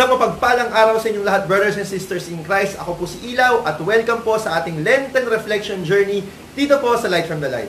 Isang mapagpalang araw sa inyong lahat, brothers and sisters in Christ. Ako po si Ilaw at welcome po sa ating Lenten Reflection Journey dito po sa Light from the Light.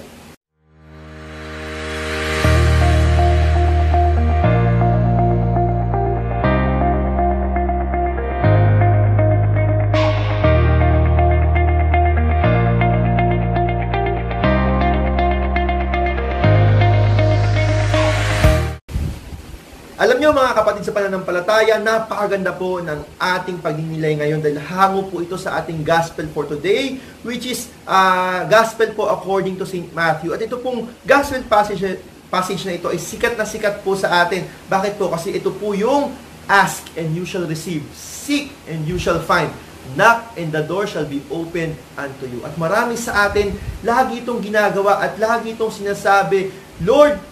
Alam niyo mga kapatid sa pananampalataya, napakaganda po ng ating pagninilay ngayon dahil hango po ito sa ating gospel for today, which is uh, gospel po according to St. Matthew. At ito pong gospel passage, passage na ito ay sikat na sikat po sa atin. Bakit po? Kasi ito po yung ask and you shall receive, seek and you shall find, knock and the door shall be opened unto you. At marami sa atin, lagi itong ginagawa at lagi itong sinasabi, Lord,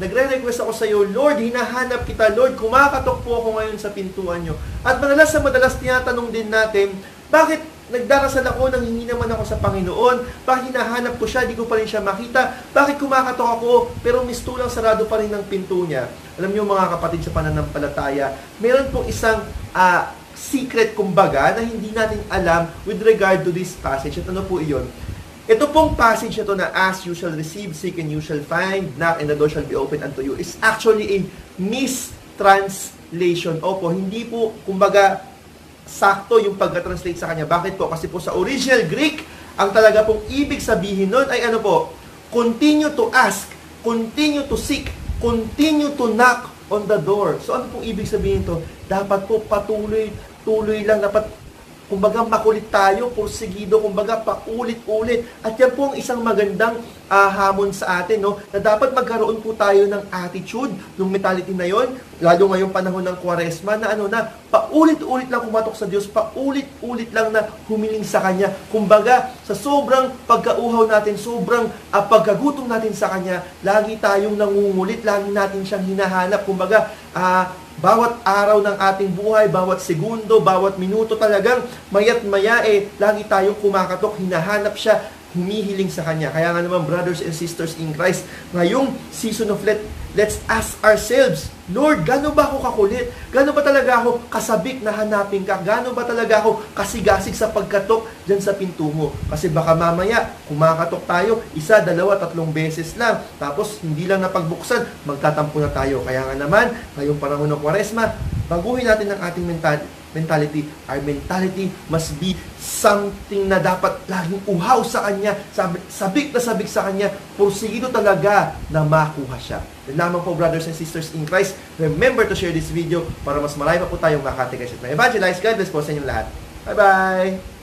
nagre-request ako sa iyo, Lord, hinahanap kita, Lord, kumakatok po ako ngayon sa pintuan nyo. At madalas sa madalas tinatanong din natin, bakit nagdarasal ako, nanghingi naman ako sa Panginoon, bakit hinahanap ko siya, di ko pa rin siya makita, bakit kumakatok ako, pero mistulang sarado pa rin ng pinto niya. Alam niyo mga kapatid sa pananampalataya, meron pong isang uh, secret kumbaga na hindi natin alam with regard to this passage. At ano po iyon? Ito pong passage ito na as you shall receive, seek and you shall find, knock and the door shall be opened unto you is actually a mistranslation. Opo, hindi po, kumbaga, sakto yung pagka-translate sa kanya. Bakit po? Kasi po sa original Greek, ang talaga pong ibig sabihin nun ay ano po? Continue to ask, continue to seek, continue to knock on the door. So ano pong ibig sabihin to? Dapat po patuloy, tuloy lang, dapat Kumbaga makulit tayo, porsigido, kumbaga paulit-ulit. At yan po ang isang magandang uh, hamon sa atin, no? na dapat magkaroon po tayo ng attitude, ng mentality na yon, lalo ngayong panahon ng kwaresma, na ano na, paulit-ulit lang kumatok sa Diyos, paulit-ulit lang na humiling sa Kanya. Kumbaga, sa sobrang pagkauhaw natin, sobrang uh, pagkagutom natin sa Kanya, lagi tayong nangungulit, lagi natin siyang hinahanap. Kumbaga, uh, bawat araw ng ating buhay, bawat segundo, bawat minuto talagang mayat maya eh, lagi tayong kumakatok, hinahanap siya, humihiling sa Kanya. Kaya nga naman, brothers and sisters in Christ, ngayong season of let, let's ask ourselves, Lord, gano'n ba ako kakulit? Gano'n ba talaga ako kasabik na hanapin ka? Gano'n ba talaga ako kasigasig sa pagkatok dyan sa pinto mo? Kasi baka mamaya, kumakatok tayo, isa, dalawa, tatlong beses lang. Tapos, hindi lang napagbuksan, magtatampo na tayo. Kaya nga naman, ngayong panahon ng kwaresma, baguhin natin ang ating mentality mentality. Our mentality must be something na dapat laging uhaw sa Kanya, sabik na sabik sa Kanya, porsigido talaga na makuha siya. Yan lamang po, brothers and sisters in Christ, remember to share this video para mas marami pa po tayong makatikas at ma-evangelize. God bless po sa inyong lahat. Bye-bye!